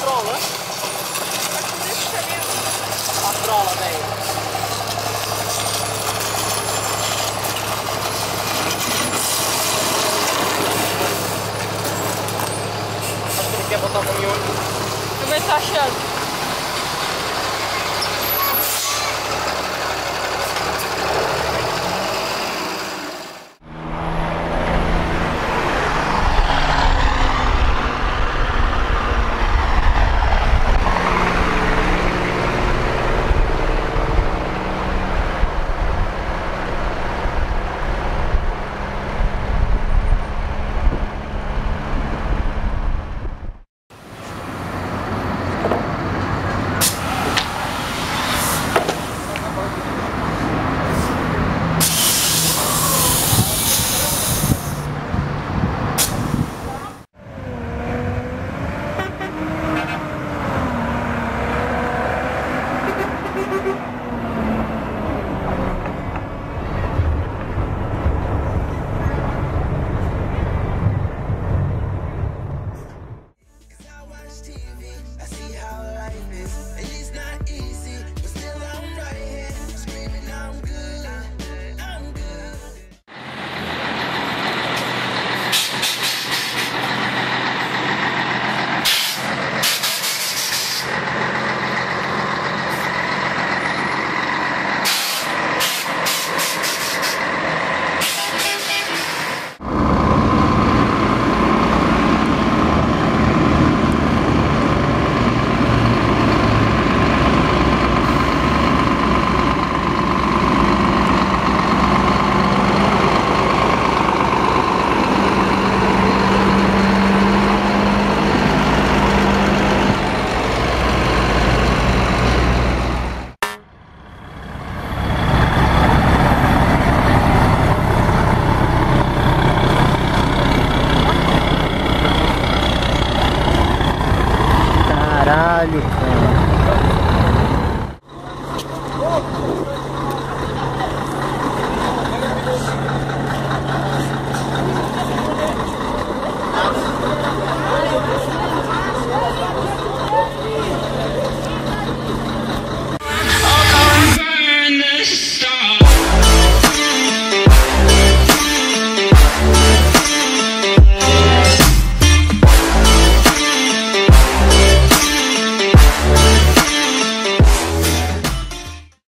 trola. A trola, velho. Acho que ele quer botar o caminhão. Também tá achando. Салют.